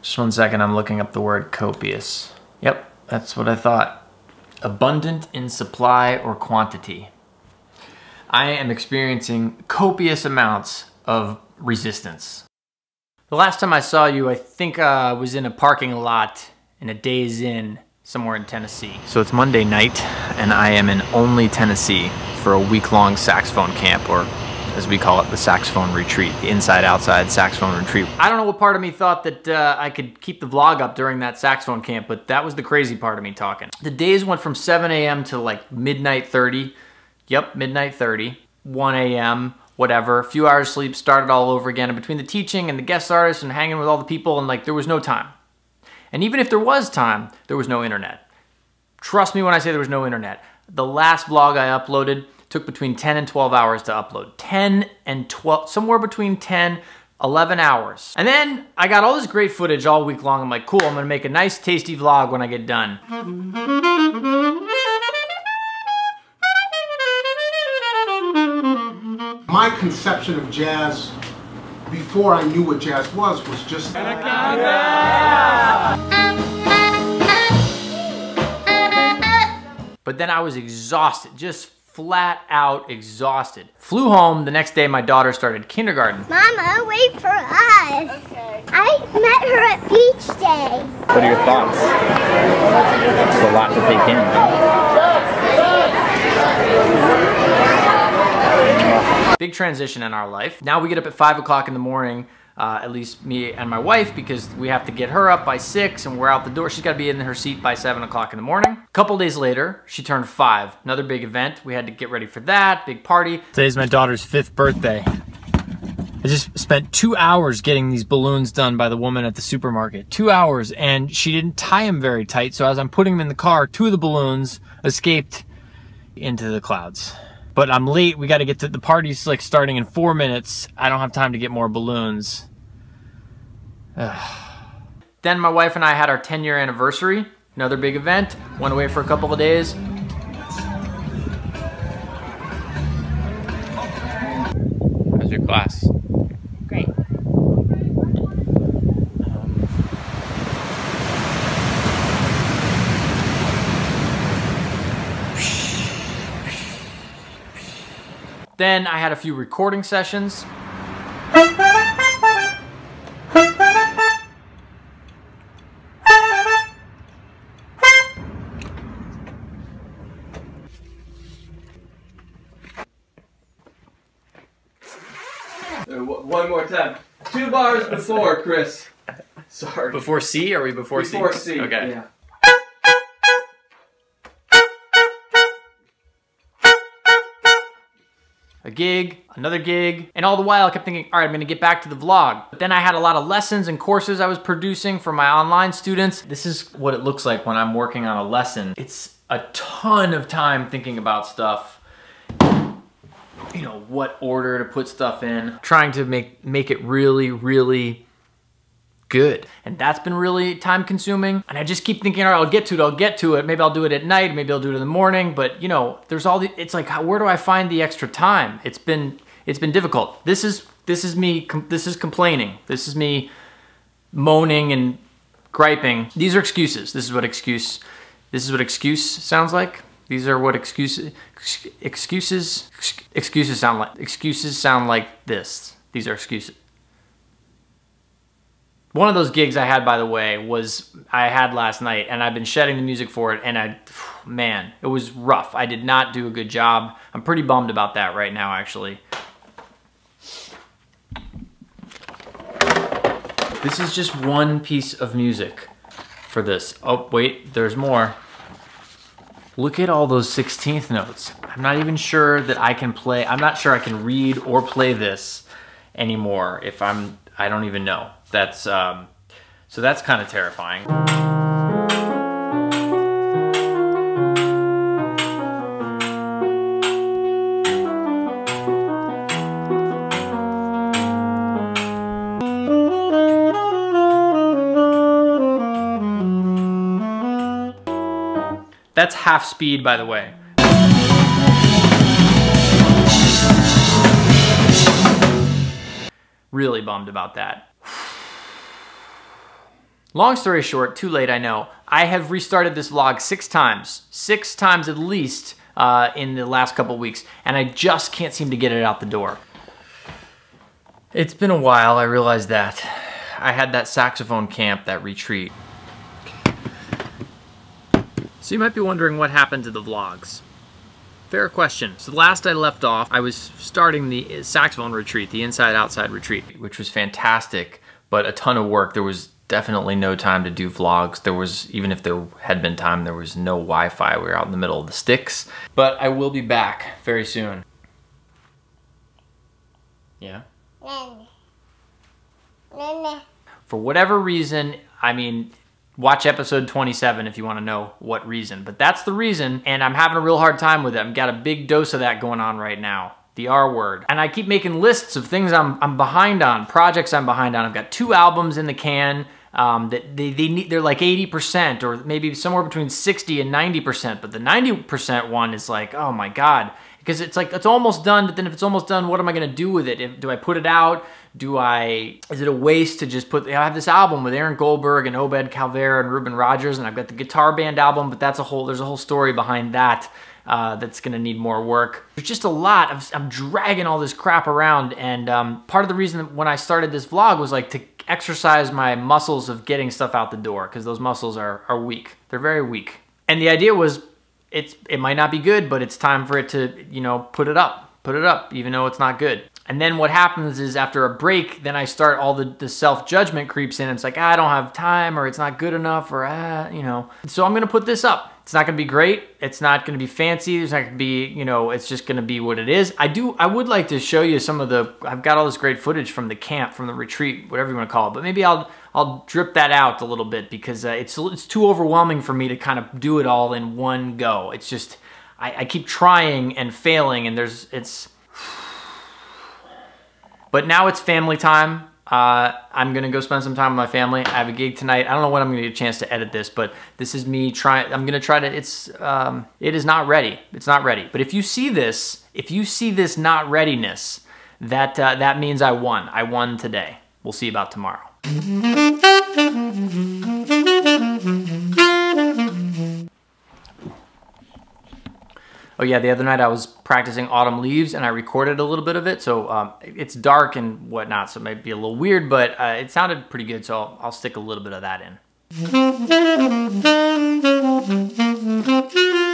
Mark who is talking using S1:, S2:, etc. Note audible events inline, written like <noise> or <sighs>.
S1: Just one second, I'm looking up the word copious. Yep, that's what I thought. Abundant in supply or quantity. I am experiencing copious amounts of resistance. The last time I saw you, I think I uh, was in a parking lot in a Days Inn somewhere in Tennessee. So it's Monday night, and I am in only Tennessee for a week-long saxophone camp, or as we call it, the saxophone retreat, the inside-outside saxophone retreat. I don't know what part of me thought that uh, I could keep the vlog up during that saxophone camp, but that was the crazy part of me talking. The days went from 7 a.m. to like midnight 30. Yep, midnight 30. 1 a.m., whatever. A few hours sleep, started all over again. And between the teaching and the guest artists and hanging with all the people, and like there was no time. And even if there was time, there was no internet. Trust me when I say there was no internet. The last vlog I uploaded took between 10 and 12 hours to upload. 10 and 12, somewhere between 10, 11 hours. And then I got all this great footage all week long. I'm like, cool, I'm gonna make a nice tasty vlog when I get done.
S2: My conception of jazz before I knew what jazz was was just
S1: But then I was exhausted, just flat out exhausted. Flew home, the next day my daughter started kindergarten.
S3: Mama, wait for us. Okay. I met her at beach day.
S1: What are your thoughts? It's a lot to take in. Big transition in our life. Now we get up at five o'clock in the morning uh, at least me and my wife, because we have to get her up by six and we're out the door. She's got to be in her seat by seven o'clock in the morning. A couple days later, she turned five. Another big event. We had to get ready for that, big party. Today's my daughter's fifth birthday. I just spent two hours getting these balloons done by the woman at the supermarket. Two hours, and she didn't tie them very tight. So as I'm putting them in the car, two of the balloons escaped into the clouds but I'm late. We got to get to the party's like starting in four minutes. I don't have time to get more balloons. <sighs> then my wife and I had our 10 year anniversary, another big event. Went away for a couple of days. How's your class? Then I had a few recording sessions.
S4: One more time. Two bars before, Chris. Sorry.
S1: Before C? Are we before,
S4: before C?
S1: Before C. Okay.
S4: Yeah.
S1: A gig, another gig, and all the while I kept thinking, all right, I'm gonna get back to the vlog. But then I had a lot of lessons and courses I was producing for my online students. This is what it looks like when I'm working on a lesson. It's a ton of time thinking about stuff you know, what order to put stuff in, trying to make make it really, really good. And that's been really time consuming. And I just keep thinking, all right, I'll get to it, I'll get to it. Maybe I'll do it at night, maybe I'll do it in the morning. But you know, there's all the, it's like, where do I find the extra time? It's been, it's been difficult. This is, this is me, this is complaining. This is me moaning and griping. These are excuses. This is what excuse, this is what excuse sounds like. These are what excuses, excuses, excuses sound like. Excuses sound like this. These are excuses. One of those gigs I had, by the way, was I had last night, and I've been shedding the music for it, and I, <sighs> man, it was rough. I did not do a good job. I'm pretty bummed about that right now, actually. This is just one piece of music for this. Oh, wait, there's more. Look at all those 16th notes. I'm not even sure that I can play, I'm not sure I can read or play this anymore if I'm, I don't even know that's um, so that's kind of terrifying. That's half speed, by the way. Really bummed about that. Long story short, too late, I know. I have restarted this vlog six times, six times at least uh, in the last couple weeks, and I just can't seem to get it out the door. It's been a while, I realize that. I had that saxophone camp, that retreat. So you might be wondering what happened to the vlogs. Fair question. So last I left off, I was starting the saxophone retreat, the inside-outside retreat, which was fantastic, but a ton of work. There was definitely no time to do vlogs. There was, even if there had been time, there was no Wi-Fi. We were out in the middle of the sticks. But I will be back very soon. Yeah? For whatever reason, I mean, watch episode 27 if you want to know what reason. But that's the reason, and I'm having a real hard time with it. I've got a big dose of that going on right now the R word. And I keep making lists of things I'm, I'm behind on, projects I'm behind on. I've got two albums in the can um, that they, they need, they're like 80% or maybe somewhere between 60 and 90%. But the 90% one is like, oh my God. Because it's like, it's almost done, but then if it's almost done, what am I gonna do with it? If, do I put it out? Do I, is it a waste to just put, I have this album with Aaron Goldberg and Obed Calvaire and Reuben Rogers, and I've got the guitar band album, but that's a whole, there's a whole story behind that. Uh, that's gonna need more work. There's just a lot of, I'm dragging all this crap around and um, part of the reason when I started this vlog was like to exercise my muscles of getting stuff out the door because those muscles are, are weak. They're very weak. And the idea was it's it might not be good, but it's time for it to, you know, put it up. Put it up, even though it's not good. And then what happens is after a break, then I start all the, the self-judgment creeps in. It's like, ah, I don't have time or it's not good enough or, ah, you know. So I'm gonna put this up. It's not gonna be great. It's not gonna be fancy. It's not gonna be, you know, it's just gonna be what it is. I do, I would like to show you some of the, I've got all this great footage from the camp, from the retreat, whatever you wanna call it, but maybe I'll, I'll drip that out a little bit because uh, it's, it's too overwhelming for me to kind of do it all in one go. It's just, I, I keep trying and failing and there's, it's, but now it's family time. Uh, I'm gonna go spend some time with my family. I have a gig tonight. I don't know when I'm gonna get a chance to edit this, but this is me trying. I'm gonna try to. It's um, it is not ready. It's not ready. But if you see this, if you see this not readiness, that uh, that means I won. I won today. We'll see about tomorrow. Oh yeah, the other night I was practicing Autumn Leaves and I recorded a little bit of it. So um, it's dark and whatnot, so it might be a little weird, but uh, it sounded pretty good. So I'll, I'll stick a little bit of that in. <laughs>